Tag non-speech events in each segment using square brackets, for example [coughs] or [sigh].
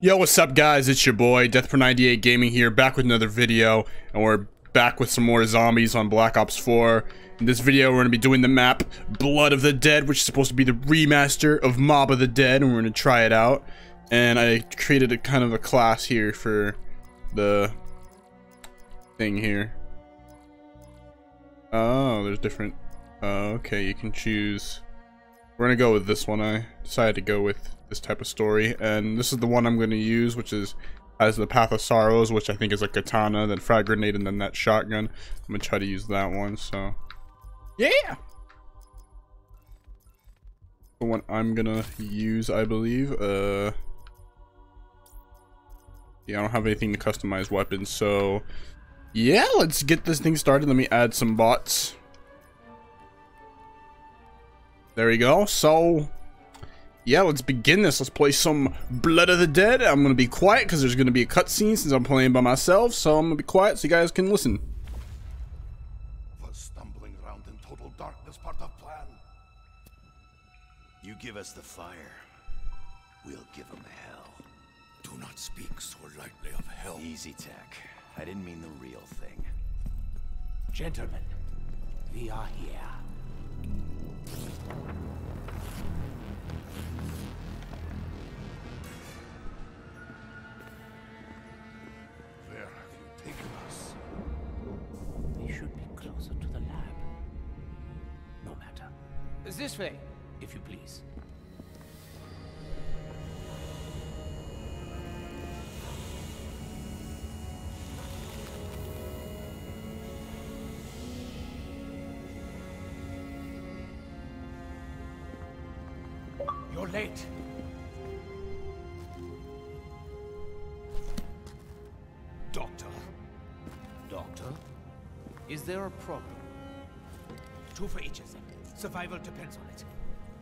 Yo, what's up guys? It's your boy, DeathPro98 Gaming here, back with another video, and we're back with some more zombies on Black Ops 4. In this video, we're going to be doing the map Blood of the Dead, which is supposed to be the remaster of Mob of the Dead, and we're going to try it out. And I created a kind of a class here for the thing here. Oh, there's different... Oh, okay, you can choose... We're to go with this one. I decided to go with this type of story. And this is the one I'm going to use, which is as the Path of Sorrows, which I think is a katana, then frag grenade, and then that shotgun. I'm to try to use that one, so... Yeah! The one I'm going to use, I believe. Uh... Yeah, I don't have anything to customize weapons, so... Yeah, let's get this thing started. Let me add some bots. There we go. So, yeah, let's begin this. Let's play some Blood of the Dead. I'm going to be quiet because there's going to be a cutscene since I'm playing by myself. So I'm going to be quiet so you guys can listen. Was stumbling around in total darkness part of plan? You give us the fire, we'll give them hell. Do not speak so lightly of hell. Easy, Tech. I didn't mean the real thing. Gentlemen, we are here. Where have you taken us? We should be closer to the lab. No matter. This way, if you please. There a problem? Two for each of them. Survival depends on it.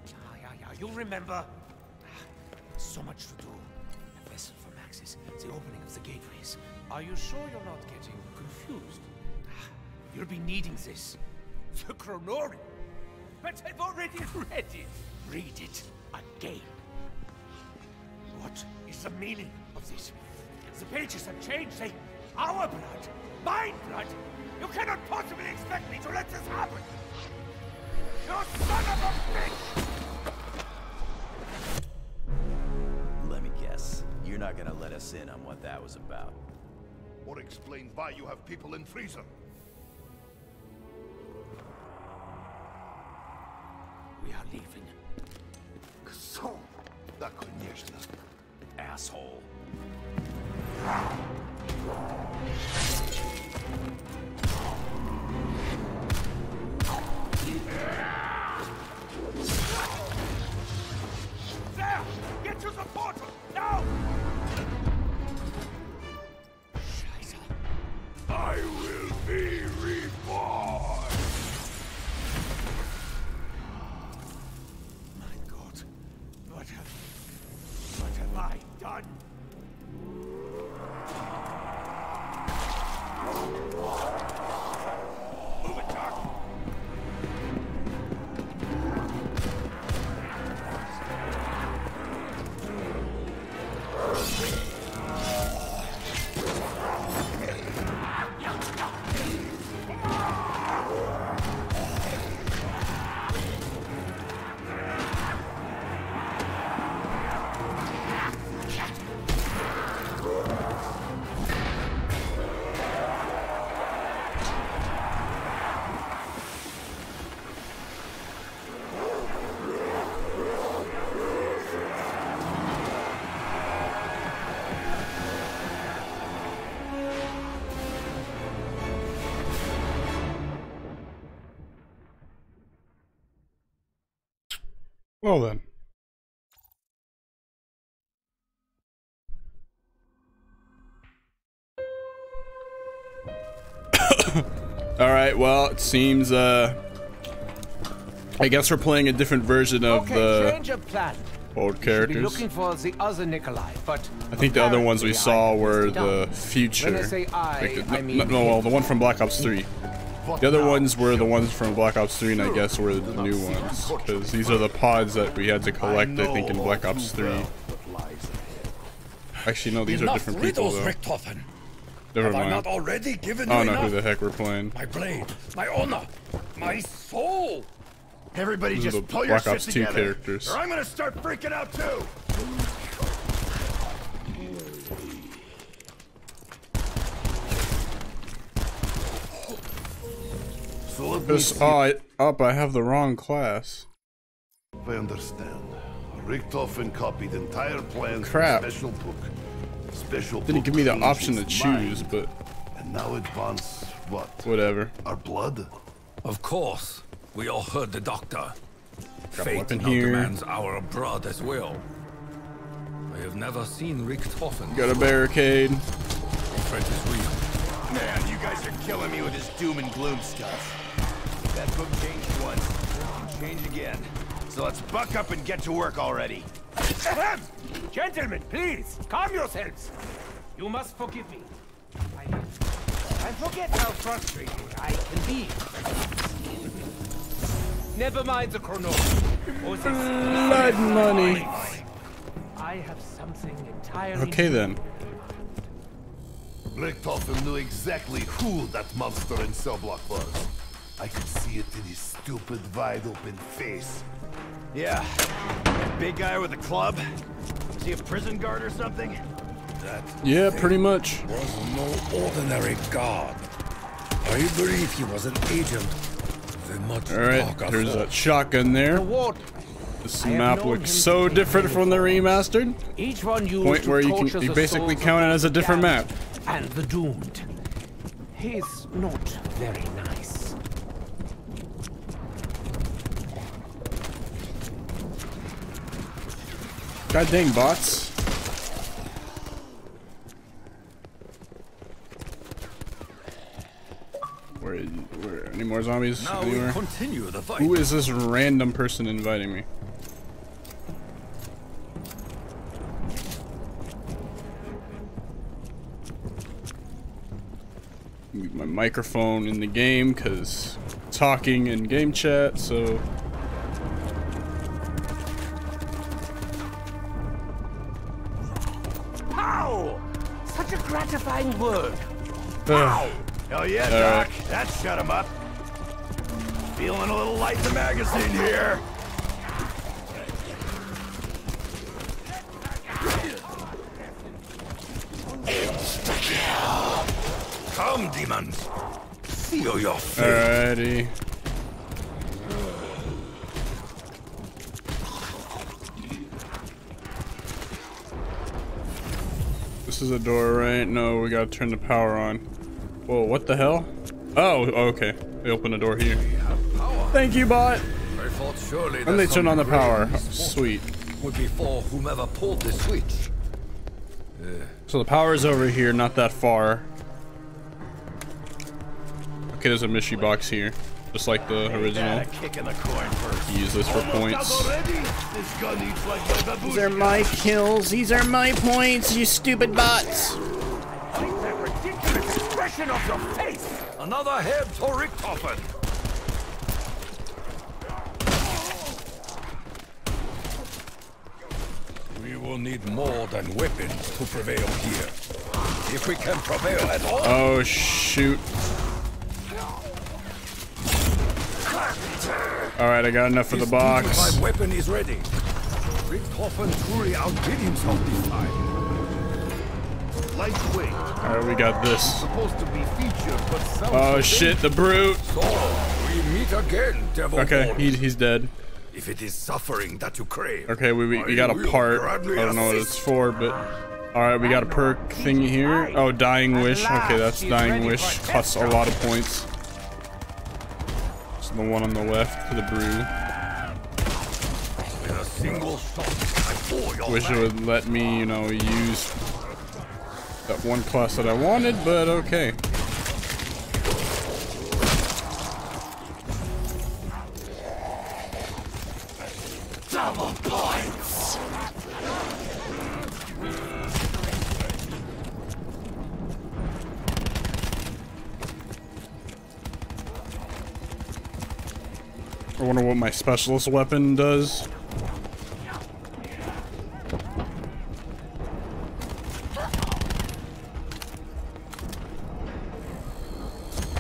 Yeah, yeah, yeah. You'll remember. Ah, so much to do. A vessel for Maxis. The opening of the gateways. Are you sure you're not getting confused? Ah, you'll be needing this. The Kronorium. But I've already [laughs] read it. Read it again. What is the meaning of this? The pages have changed. They... Our blood. My blood. You cannot possibly expect me to let this happen. You son of a bitch! Let me guess. You're not gonna let us in on what that was about. Or explain why you have people in freezer? We are leaving. So, da конечно. Asshole. Well then. [coughs] Alright, well, it seems, uh... I guess we're playing a different version of okay, the... change of plan. Old Should be characters. looking for the other Nikolai, but I think the other ones we apparently saw were the future. When I say I, Like the- I no, mean no, no, well, the one from Black Ops 3. What The other ones were the ones from Black Ops 3, and I guess were the new ones. Because these are the pods that we had to collect, I think, in Black Ops 3. well what lies ahead. Actually, no, these are different people, though. Richtofen. Never Have I not mind. already given I don't know who the heck we're playing. My blade, my honor, my soul. Everybody just the pull your Black shit Ops 2 together, characters. or I'm gonna start freaking out too. So let me This, see oh, I, up, I have the wrong class. I understand. Richtofen copied entire plans Crap. from special book. Special Didn't book give me the option to choose, mind, but And now it wants what? whatever. Our blood? Of course, we all heard the doctor. Got Fate weapon now here. demands our blood as well. I have never seen Richtofen. Got a barricade. Threat is real. Man, you guys are killing me with this doom and gloom stuff. That book changed once, it change again. So let's buck up and get to work already. Ahem! [laughs] Gentlemen, please, calm yourselves. You must forgive me. I, I forget how frustrating I can be. Never mind the chronology. Blood money. I have something entirely Okay new. then. Richtofen knew exactly who that monster in cell block was. I could see it in his stupid, wide-open face. Yeah, that big guy with the club. Is he a prison guard or something? That Yeah, pretty much. was no ordinary guard. I believe he was an agent the much Alright, there's a that shotgun there. This map looks so different from the remastered. Each one used Point where you can- you basically count it as a different map. And the doomed. He's not very nice. God dang bots. Where, where any more zombies Now anywhere? continue the fight. Who is this random person inviting me? My microphone in the game because talking in game chat, so word. Ugh. Hell yeah, Doc. right. That shut him up. Feeling a little light in the magazine here. Come, demons. Feel your fate. alrighty. Is a door, right? No, we gotta turn the power on. Whoa, what the hell? Oh, okay. They open the door here. Thank you, bot. I thought surely And they turn on the power. Oh, sweet. Would be for whomever pulled the switch. So the power's over here, not that far. Okay, there's a mystery box here. Just like the original. That a kick in the. Use this for points. done already? This gun eats like my baboon. These are my kills. These are my points, you stupid bots. Take that ridiculous expression off your face! Another head to Richtofen. We will need more than weapons to prevail here. If we can prevail at all, Oh, shoot. Alright, I got enough for the box. My weapon is ready. Richtofen truly outdid himself this time. Lightweight. Alright, we got this. Supposed to be featured, Oh shit, the brute. So, we meet again, Devil Okay, he, he's dead. If it is suffering that you crave, Okay, we, we, we got a part. I don't know what it's for, but... Alright, we got a perk thingy here. Oh, Dying Wish. Okay, that's Dying Wish. Costs a lot of points. The one on the left to the brew. Wish it would let me, you know, use that one class that I wanted, but okay. My specialist weapon does.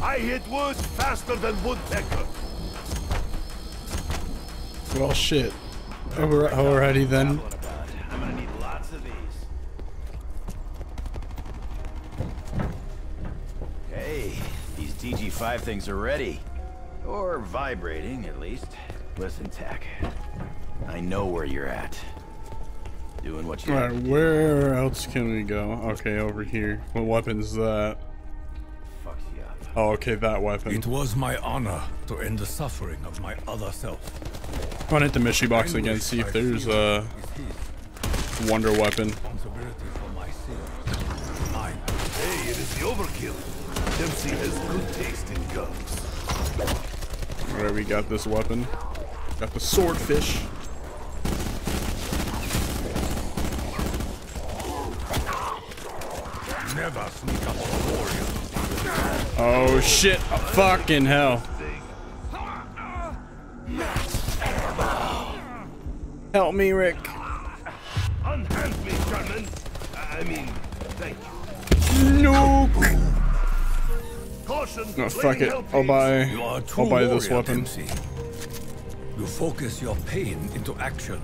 I hit wood faster than woodpecker. Well, shit. Alri- Alrighty then. What about? I'm gonna need lots of these. Hey, these DG5 things are ready. Or vibrating, at least. Listen, Tank. I know where you're at. Doing what you have Alright, to do. where else can we go? Okay, over here. What weapon's that? Fucks you up. Oh, okay, that weapon. It was my honor to end the suffering of my other self. Run into mystery box again, see if there's a wonder weapon. Responsibility for my sins. Mine. Hey, it is the overkill. Dempsey has good taste in guns. Alright, we got this weapon. Got the swordfish. Never sneak up on a warrior. Oh shit! Oh, fucking hell! Help me, Rick. Unhand me, German. I mean, thank you. No. Caution. No, fuck it. help I'll aids. buy. You are a true I'll buy this warrior, weapon. Dempsey. You focus your pain into action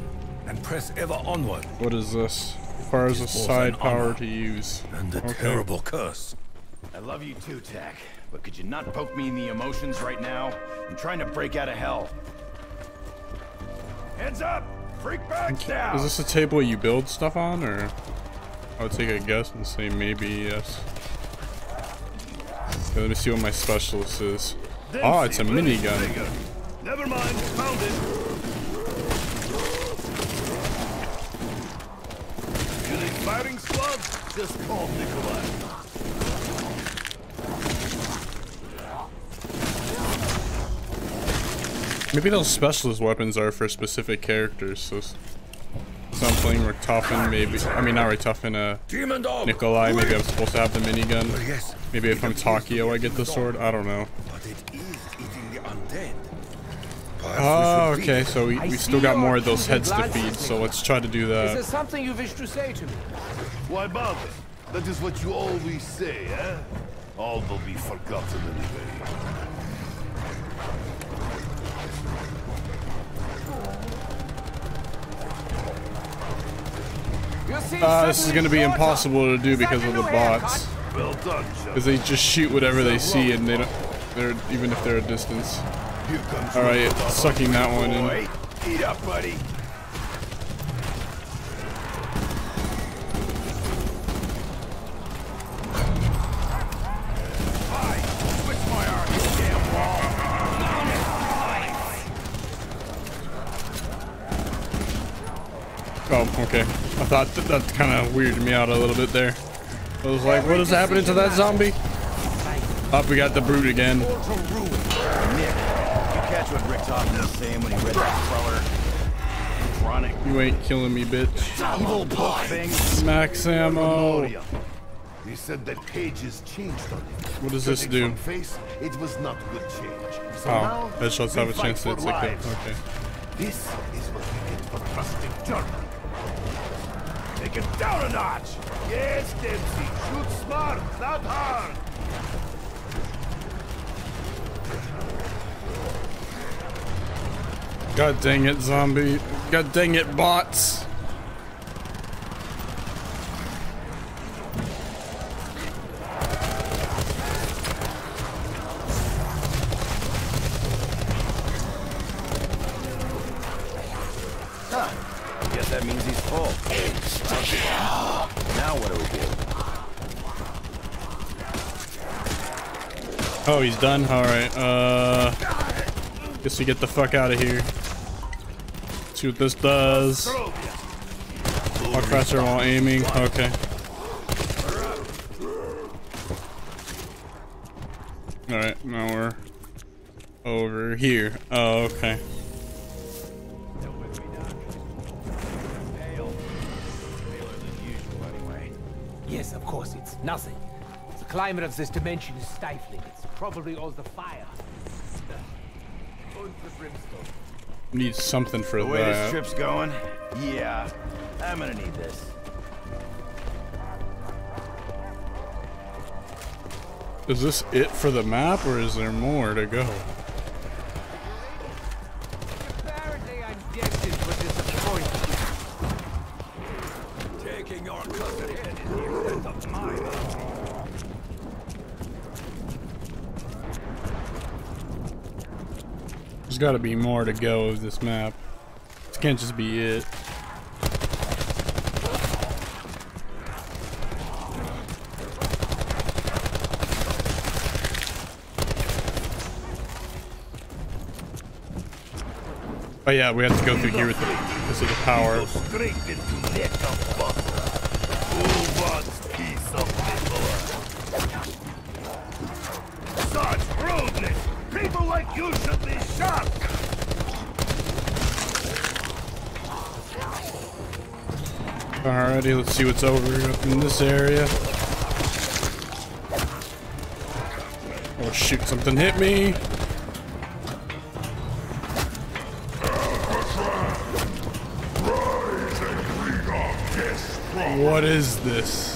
and press ever onward. What is this? Requires a It is side power to use. And a Okay. terrible curse. I love you too, Tank. But could you not poke me in the emotions right now? I'm trying to break out of hell. Heads up! Freak back down! Is this a table you build stuff on, or? I would take a guess and say maybe yes. Okay, let me see what my specialist is. Oh, it's a minigun. Trigger. Never mind, found it. You need firing squad? Just call Nikolai. Maybe those specialist weapons are for specific characters. So, s- so I'm playing Richtofen, maybe. I mean, not Richtofen, uh, Demon dog! Nikolai. Maybe I'm supposed to have the minigun. Maybe if I'm Takeo, I get the sword. I don't know. Oh, okay. So we, we still got more of those heads to feed. So let's try to do Is there that. something you wish to say to me? Why bother? That is what you always say, eh? All will be forgotten anyway. Uh, this is gonna be impossible to do because of the bots. Well done, Chuck. Because they just shoot whatever they see and they don't. They're even if they're a distance. All right, sucking that one in. Eat up, buddy. Oh, okay. I thought that, that kind of weirded me out a little bit there. I was like, what is happening to that zombie? Up, we got the brute again. Nick, you catch what Richtofen was saying when he read that crawler? Chronic You ain't killing me, bitch. evil. Max ammo. He said that pages changed on him. What does this do? Face, it was not good change. So Oh, headshots have a chance to sick kill. Okay. This is what we get for trusting German. Take it down a notch. Yes, Dempsey. Shoot smart, not hard. God dang it, zombie. God dang it, bots. Huh. Guess that means he's full. Now what do we do? Oh, he's done? Alright, uh... Guess we get the fuck out of here. See what this does. I'll crash while aiming. Okay. Alright, now we're over here. Oh, okay. Yes, of course, it's nothing. The climate of this dimension is stifling. It's probably all the fire. going for brimstone. Need something for The way this trip's going, yeah, I'm gonna need this. Is this it for the map, or is there more to go? Apparently I'm destined for disappointment. Taking your cousin in is the extent of mine. There's got to be more to go of this map. This can't just be it. Oh yeah, we have to go through here with the, because the power. Go straight into neck of butter. Who wants piece of liver? Such rudeness! People like you should be shot! Alrighty, let's see what's over up in this area. Oh shoot, something hit me. What is this?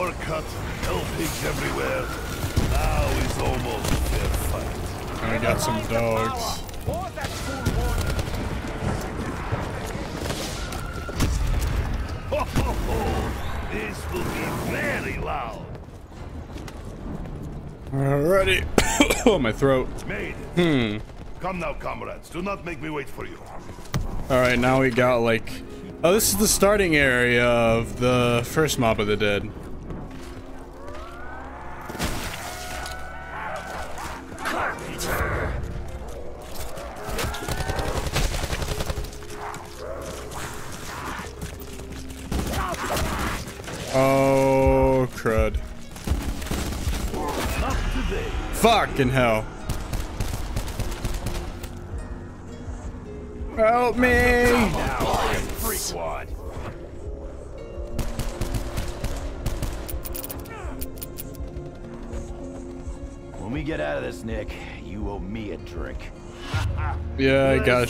Power cut, hell pigs everywhere. Now is almost fair fight. And we got some dogs. Pour that fool water. Ho, ho, ho. This will be very loud. Alrighty. [coughs] oh, my throat. Made Hmm. Come now, comrades. Do not make me wait for you. Alright, now we got like... Oh, this is the starting area of the first Mob of the Dead.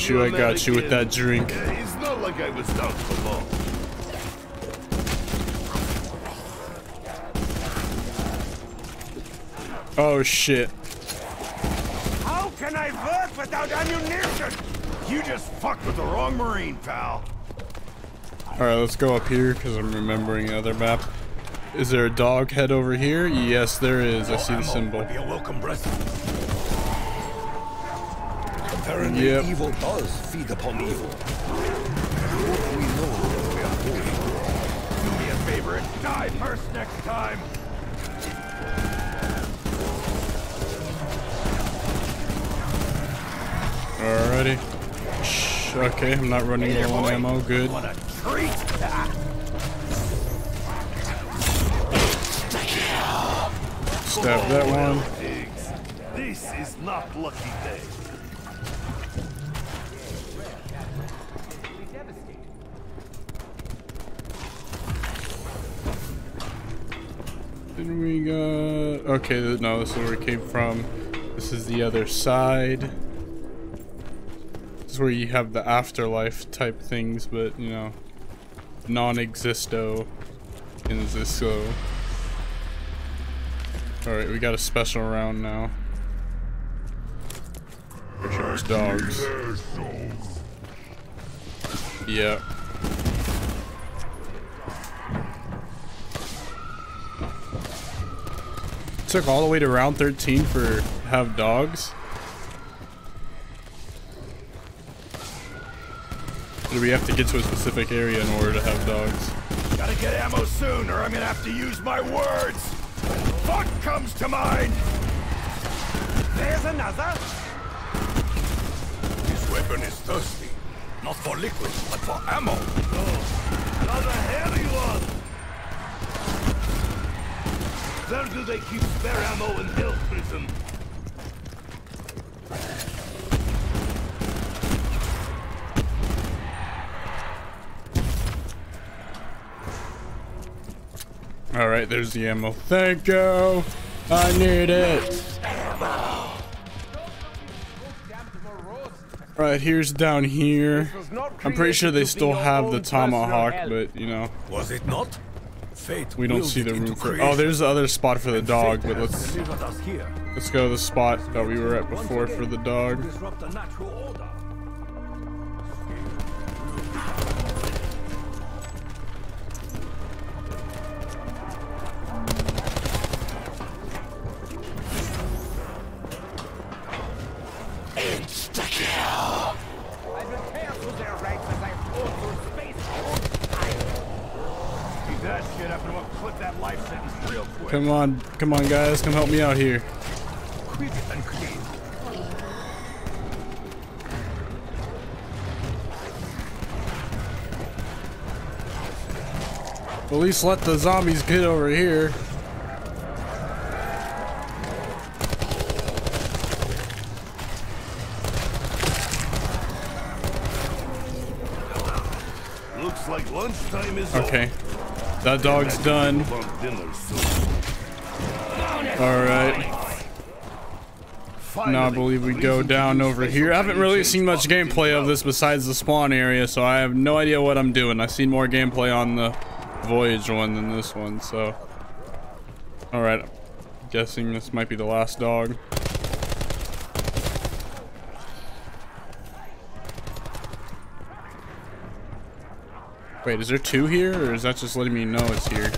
Got you. I got you with that drink. It's not like I was down for long. Oh shit. How can I work without ammunition? You just fucked with the wrong Marine, pal. Alright, let's go up here because I'm remembering the other map. Is there a dog head over here? Yes, there is. I oh, see the symbol. Be a welcome blessing. Apparently, Yep. evil does feed upon evil. Hope we know what we are doing. Do me a favor and die first next time. Alrighty. Shh, okay, I'm not running low on ammo. Good. What a treat. Stab that one. This is not lucky day. We got... Okay, no, this is where we came from. This is the other side. This is where you have the afterlife type things, but, you know, non-existo in Zisco. Alright, we got a special round now. Sure dogs. Yeah. Took all the way to round 13 for have dogs. Do we have to get to a specific area in order to have dogs? Gotta get ammo soon, or I'm gonna have to use my words. Fuck comes to mind. There's another. This weapon is thirsty. Not for liquid, but for ammo. Oh, another hairy one. Where do they keep spare ammo in Hill Prison? All right, there's the ammo. Thank you. I need it. Alright, here's down here. I'm pretty sure they still have the tomahawk, but you know, Was it not? Fate we don't see the room for. Oh, there's the other spot for the dog, but let's us here. let's go to the spot that we were at before for the dog. Disrupt the natural order. I will tear through their ranks as I pour through space. Keep that shit up and we'll clip that life sentence real quick. Come on, come on, guys, come help me out here. Quick and clean. At least let the zombies get over here. Looks like lunchtime is Okay, that dog's done. over. Want dinner soon. All right. Now I believe we go down over here. I haven't really seen much gameplay of this besides the spawn area, so I have no idea what I'm doing. I've seen more gameplay on the Voyage one than this one, so. Alright, guessing this might be the last dog. Wait, is there two here, or is that just letting me know it's here?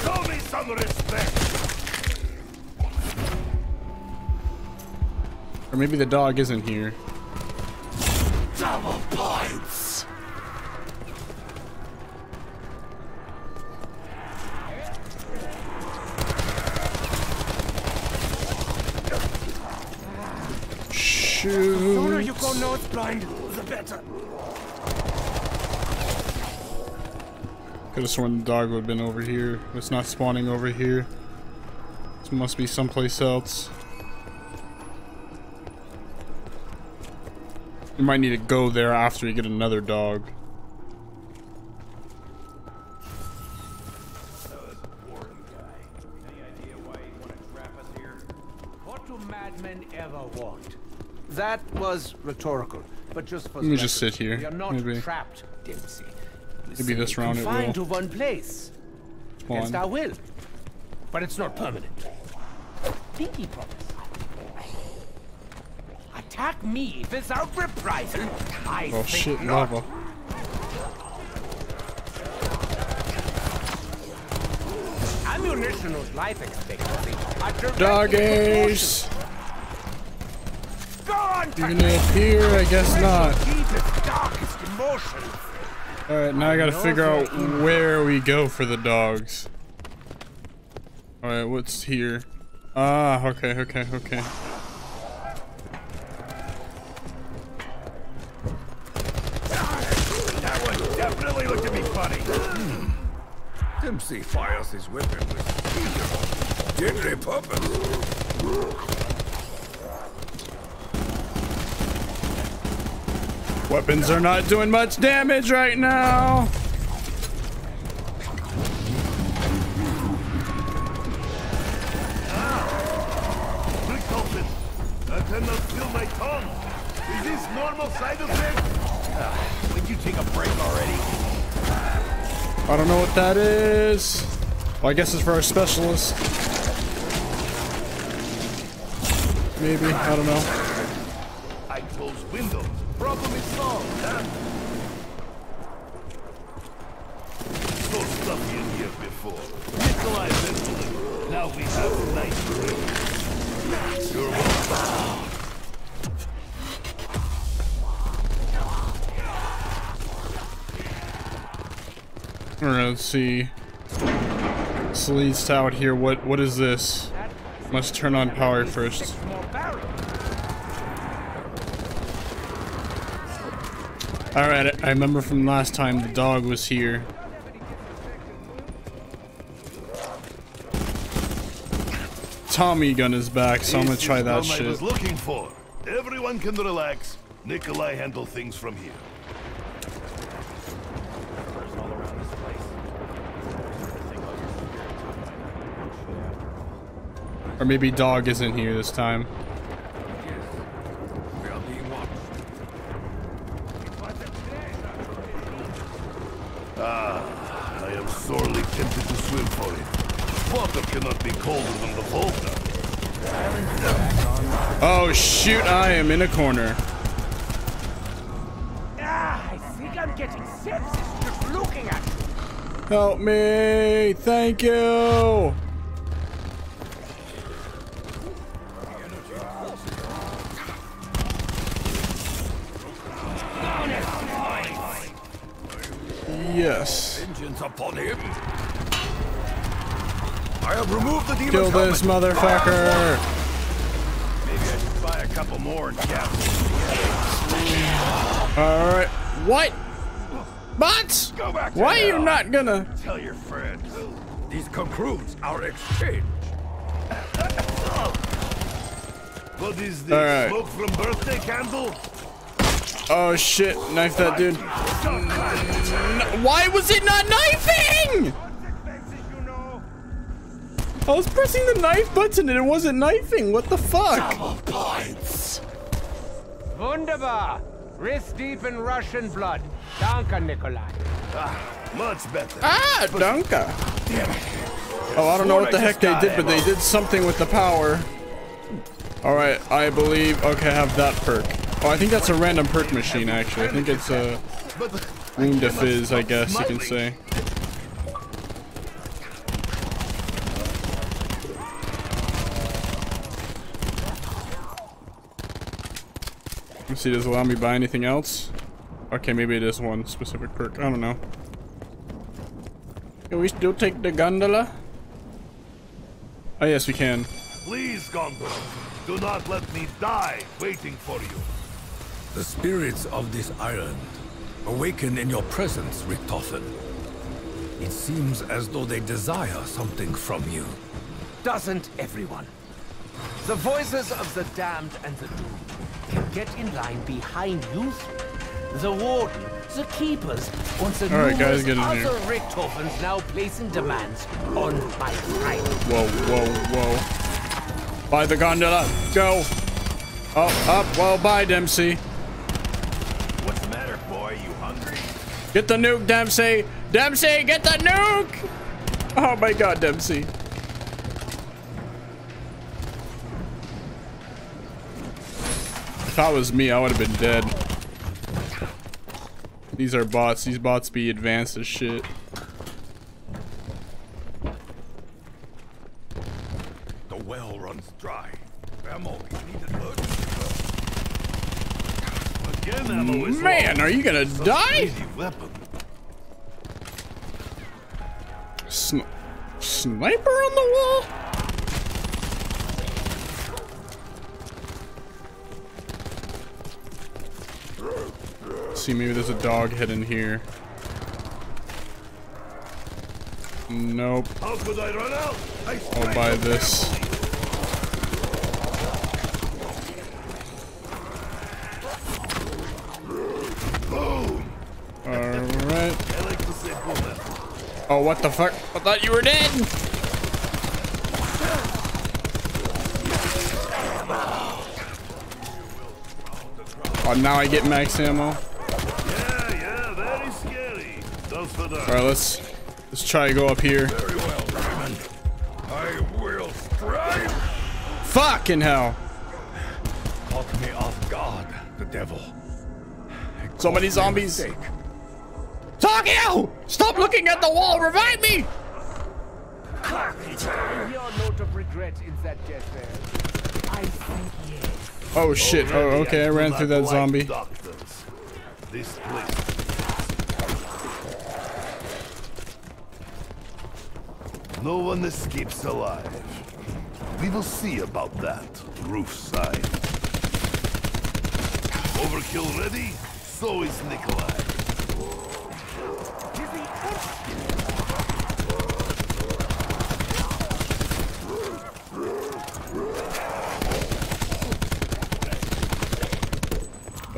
Show me some respect. Or maybe the dog isn't here. Double points. Shoot! you go nose blind, the better. Could have sworn the dog would have been over here. It's not spawning over here. This must be someplace else. You might need to go there after you get another dog. What do madmen ever want? That was rhetorical, but just for Let me just sit here, are not maybe. trapped, Dempsey. Maybe this round it confined will. to one place. Come Against our will. But it's not permanent. Pinky promise. Attack me without reprisal. I Oh think shit, not. lava. Ammunition was life expectancy. A direct Doggies! proportion. Go on, Even it here, I guess not. Deepest, darkest emotion. Alright, now I gotta figure out where we go for the dogs. Alright, what's here? Ah, okay, okay, okay. That one definitely looked at me funny. Dempsey fires his weapon with deadly purpose. Weapons are not doing much damage right now. I don't know what that is. Well, I guess it's for our specialist. Maybe, I don't know. Leads to out here. What what is this? Must turn on power first. Alright, I remember from last time the dog was here. Tommy gun is back, so I'm gonna try that I shit. was looking for. Everyone can relax. Nikolai handle things from here. Or maybe dog isn't here this time. We are being watched. I am sorely tempted to swim for it. Water cannot be colder than the Volga. Oh shoot, I am in a corner. Ah, I think I'm getting sepsis just looking at you. Help me! Thank you! Yes. Vengeance upon him. I have removed the demon's Kill this helmet. motherfucker! Maybe I should buy a couple more and capture. Alright. What? But Go back Why are you not gonna? Tell your friends. This concludes our exchange. [laughs] What is this? All right. Smoke from birthday candle? Oh shit, knife that dude. N- why was it not knifing? I was pressing the knife button and it wasn't knifing. What the fuck? Wunderbar. Wrist deep in Russian blood. Danke, Nikolai. Much better. Ah, Dunka. Oh, I don't know what the heck they did, but they did something with the power. All right, I believe. Okay, I have that perk. Oh, I think that's a random perk machine. Actually, I think it's a Wunderfizz. I guess you can say. Let's see, does it allow me to buy anything else? Okay, maybe it is one specific perk. I don't know. Can we still take the gondola? Oh, yes, we can. please, gondola, do not let me die waiting for you. The spirits of this island awaken in your presence, Richtofen. It seems as though they desire something from you. Doesn't everyone? The voices of the damned and the doomed can get in line behind you. The warden, the keepers, and the All right, guys, numerous get in here. other Richtofens now placing demands on my time. Whoa, whoa, whoa. By the gondola. Go. Oh, up. Well, bye, Dempsey. What's the matter, boy? You hungry? Get the nuke, Dempsey. Dempsey, get the nuke. Oh my god, Dempsey. If that was me, I would have been dead. These are bots. These bots be advanced as shit. The well runs dry. Ammo needed urgently. Again, ammo is Man, low. are you gonna die? Weapon. Sn sniper on the wall? See, maybe there's a dog hidden here. Nope. How could I run out? I I'll buy this. Boom! Alright. I like to say boom. Oh, what the fuck? I thought you were dead! Oh, now I get max ammo. Yeah, yeah, very scary. Those for the Alright, let's let's try to go up here. Very well, Raymond. I will strive. Fucking hell! Caught me off guard, the devil. So many zombies. Mistake. Takeo! Stop looking at the wall! Revive me! Your note of regret in that jet. I think yes. Oh shit. Oh, okay, I ran through that zombie. This place. No one escapes alive. We will see about that, roof side. Overkill ready? So is Nikolai.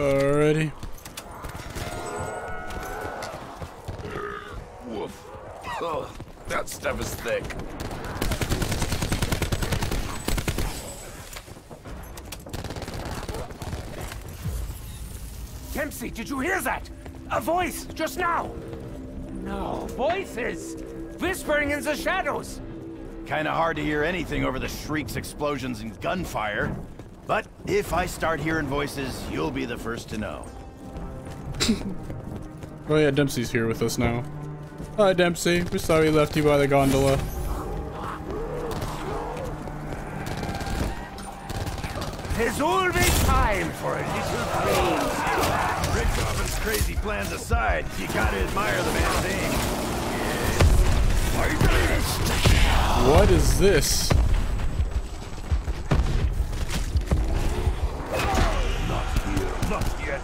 Alrighty. Woof. Oh, that stuff is thick. Dempsey, did you hear that? A voice, just now! No, voices. Whispering in the shadows. Kinda hard to hear anything over the shrieks, explosions, and gunfire. But if I start hearing voices, you'll be the first to know. [laughs] Oh yeah, Dempsey's here with us now. Hi Dempsey, we saw you left you by the gondola. There's always time for a little praise. Richtofen's crazy plans aside, you gotta admire the man's aim. What is this? Not here, not yet.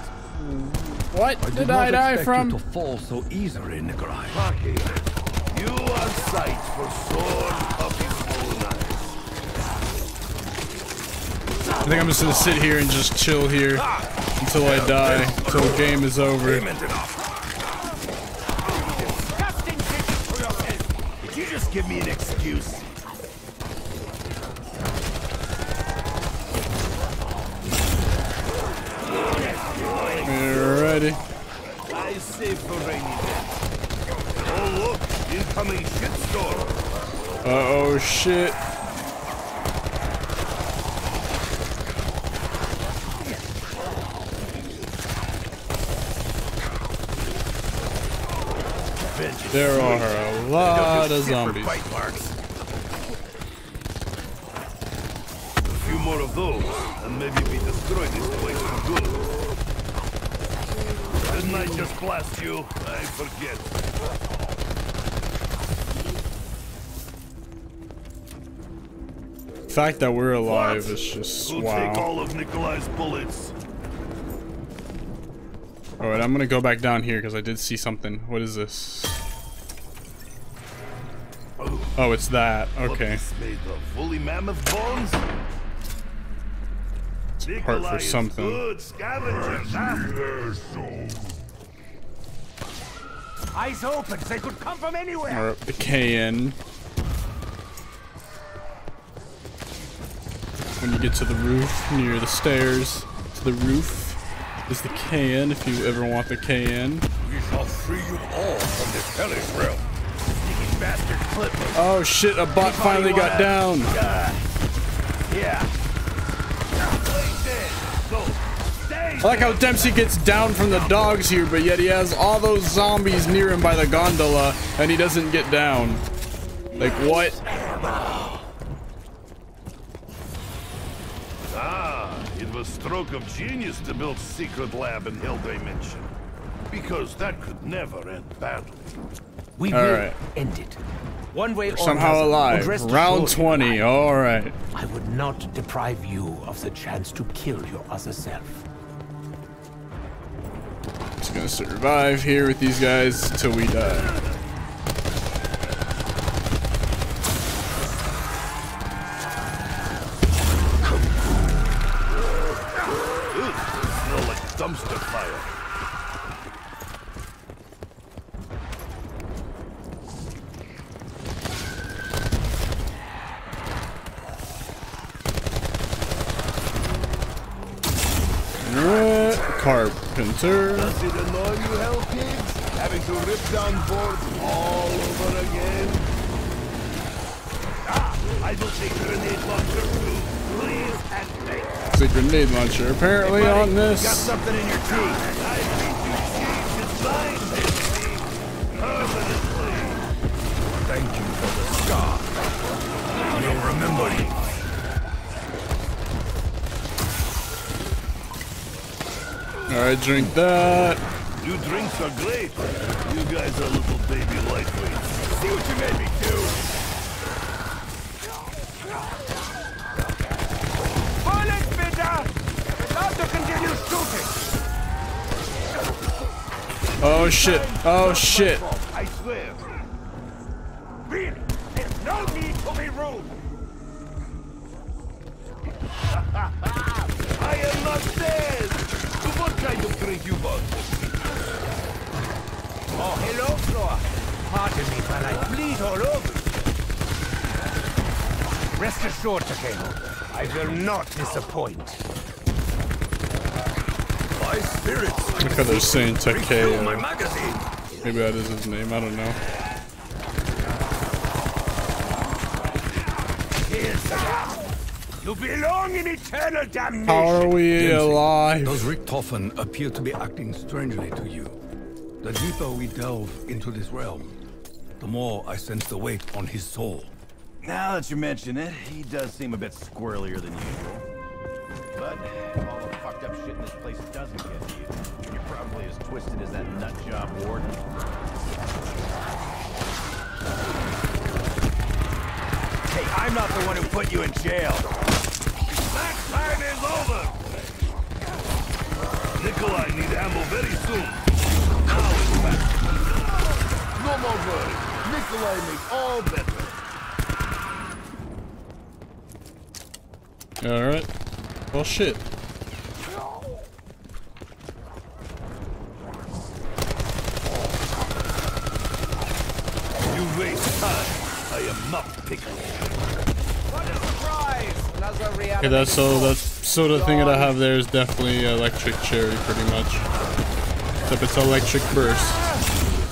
What I did not I die expect from? you to fall so easily, Nikolai. Maki, you are sight for sword of I think I'm just gonna sit here and just chill here until I die, until the game is over. Disgusting things for yourself. Did you just give me an excuse? Alrighty. I save for rainy day. Oh look, incoming shitstorm. Uh oh shit. Vengeance. There are a lot of zombies. Bite marks. A few more of those, and maybe we destroy this place for good. Didn't I just blast you? I forget. The fact that we're alive What? is just Who'll take all of Nikolai's bullets? Alright, I'm gonna go back down here because I did see something. What is this? Oh, it's that. Okay. is made of woolly mammoth bones? Part for something. Good scavengers. Eyes open, they could come from anywhere. Or the KN. When you get to the roof, near the stairs, to the roof is the KN if you ever want the KN. We shall free you all from this hellish realm. Sneaky bastard clip me. Oh shit, a bot finally got down. Yeah. I like how Dempsey gets down from the dogs here, but yet he has all those zombies near him by the gondola, and he doesn't get down. Like, what? Ah, it was stroke of genius to build secret lab in Hill Dimension. Because that could never end badly. We All will right. end it. One way or Somehow another. alive. Round 20, alright. I would not deprive you of the chance to kill your other self. Just gonna survive here with these guys till we die. Carpenter. Does it annoy you, hell pigs? Having to rip down boards all over again? Ah, I will take grenade launcher too. Please and thank It's a grenade launcher. Apparently Buddy, on Got this. something in your teeth. I need to change his mind, Dempsey. Permanently. Thank you for the scar. We'll remember you. Alright, drink that. You drinks are great. You guys are little baby lightweights. See what you made me do? Bullet, bitte! Allowed to continue shooting! Oh shit. Oh shit. I swear. Kind of drink you want? Oh, hello, Floor. Pardon me while I bleed all over. Rest assured, Takeo, I will not disappoint. My spirits. Look how they're saying Refill my Takeo. magazine. Maybe that is his name. I don't know. You belong in eternal damnation. How are we alive? Does Richtofen appear to be acting strangely to you? The deeper we delve into this realm, the more I sense the weight on his soul. Now that you mention it, he does seem a bit squirrelier than usual. But all the fucked up shit in this place doesn't get to you. You're probably as twisted as that nut job warden. Hey, I'm not the one who put you in jail. That time is over. Nikolai need ammo very soon. Now it's back. No more worry. Nikolai make all better. Alright. Well, shit. You waste time. I am not picky. What a surprise! Another reality. Okay, that's so that soda thing that I have there is definitely electric cherry, pretty much. Except it's electric burst.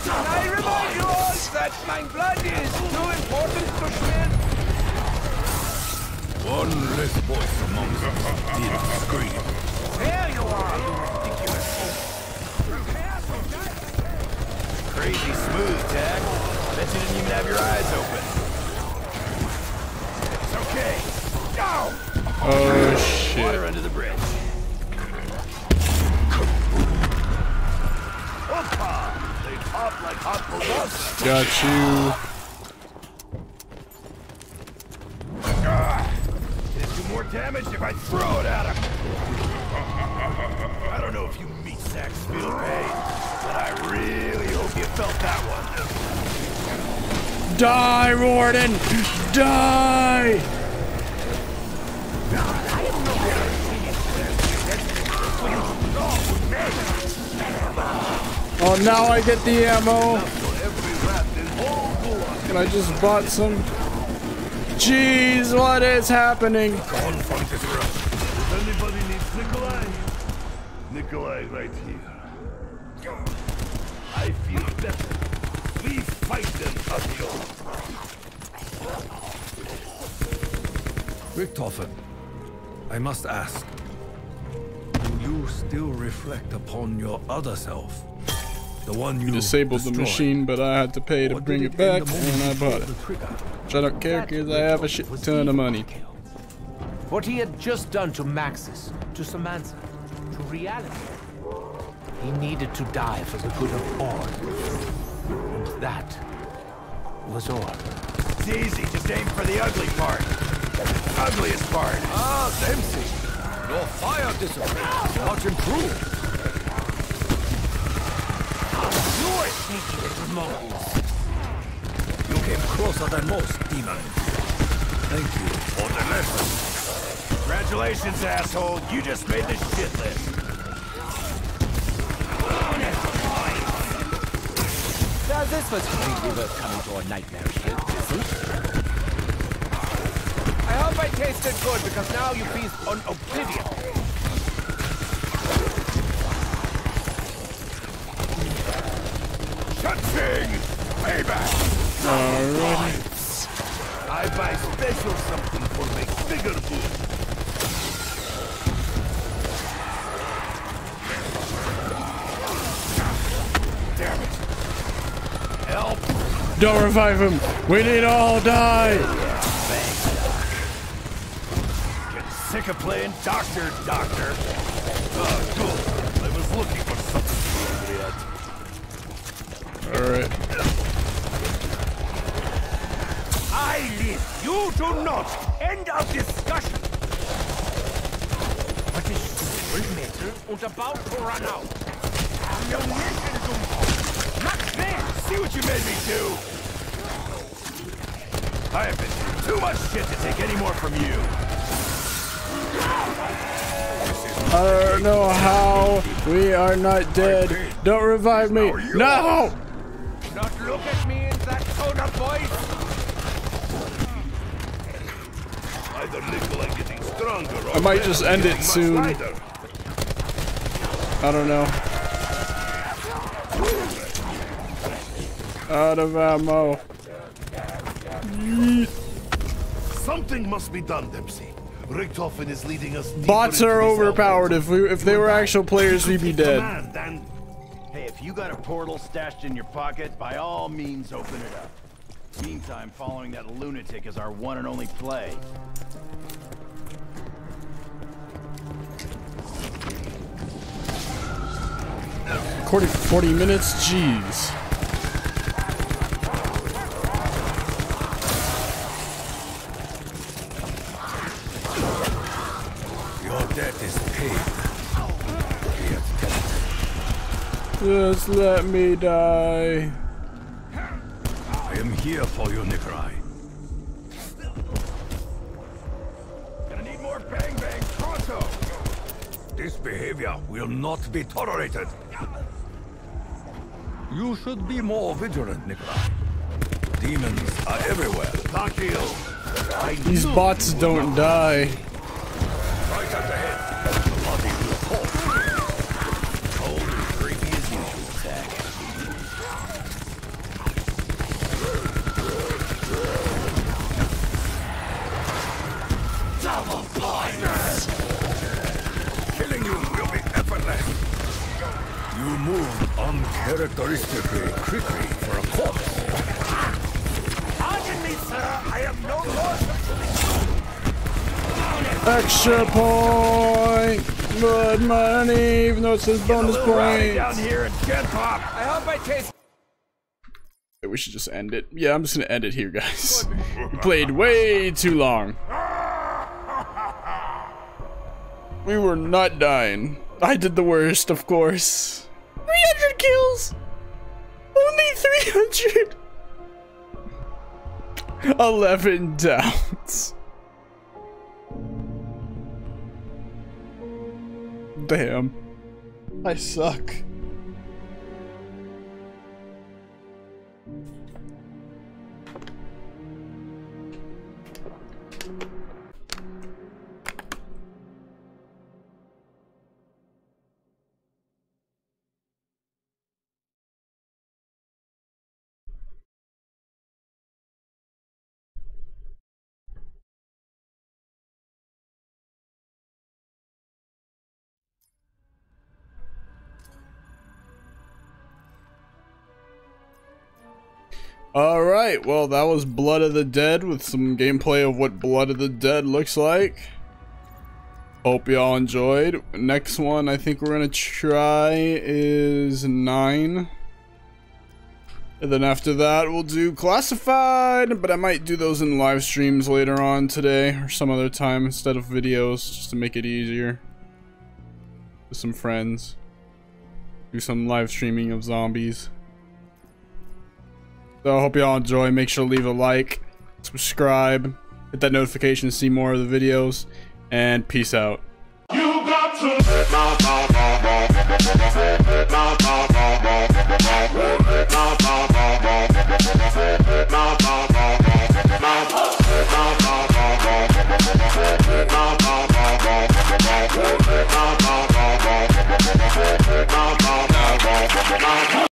I remind you all that my blood is too important to share. One less voice among us did scream. There you are, you ridiculous Crazy smooth, Tag. Bet you didn't even have your eyes open. It's okay. Go! Oh Got you. It'd do more damage if I throw it at him. I don't know if you meat sacks feel pain, but I really hope you felt that one. Die, Warden! Die! Oh, now I get the ammo. And I just bought some. Jeez, what is happening? Gone from this realm. If anybody needs Nikolai, Nikolai right here. I feel better. We fight them, Fabio. Richtofen, I must ask. Do you still reflect upon your other self? The one you Disabled the machine, but I had to pay to Or bring did it back, and I bought it. Which I don't care because I have a shit ton of money. What he had just done to Maxis, to Samantha, to reality. He needed to die for the good of all. And that was all. It's easy, just aim for the ugly part. Ugliest part. Ah, Dempsey! Your fire discipline much improved. You are sneaky little monkeys. You came closer than most, demon. Thank you for the lesson. Congratulations, asshole. You just made the shit list. Now this was completely worth coming to a nightmarish hill visit. I hope I tasted good because now you feast on oblivion. Payback! Alrighty. I buy special something for make bigger food. Damn it. Help! Don't revive him! We need all die! Getting sick of playing doctor, doctor. Ah, good. I was looking for something for that. Alright. I live. You do not. End of discussion. Was ist und about to run out? Max man, see what you made me do. I have been too much shit to take any more from you. I don't know how we are not dead. Don't revive me. No! I might just end it soon. I don't know. Out of ammo. Something must be done, Dempsey. Richtofen is leading us. Bots are overpowered. If we if they were actual players, we'd be dead. Hey, if you got a portal stashed in your pocket, by all means open it up. Meantime, following that lunatic is our one and only play. For 40 minutes? Jeez. Your debt is paid. Just let me die. I am here for you, Nikolai. Gonna need more bang bang pronto! This behavior will not be tolerated. You should be more vigilant, Nikolai. Demons are everywhere. Takeo. I These bots don't not. die. Right uncharacteristically quickly for a corpse. Pardon me, sir. I am no lord. Extra point! Good money, even though it says bonus Rowdy down points. here in Gen Pop. I hope I taste. We should just end it. Yeah, I'm just gonna end it here, guys. We [laughs] played way too long. [laughs] We were not dying. I did the worst, of course. 300 kills! Only 300! 11 downs. Damn. I suck. Alright, well that was Blood of the Dead with some gameplay of what Blood of the Dead looks like. Hope y'all enjoyed. Next one I think we're gonna try is 9. And then after that we'll do Classified, but I might do those in live streams later on today or some other time instead of videos just to make it easier. With some friends. Do some live streaming of zombies. So I hope y'all enjoy. Make sure to leave a like, subscribe, hit that notification to see more of the videos, and peace out.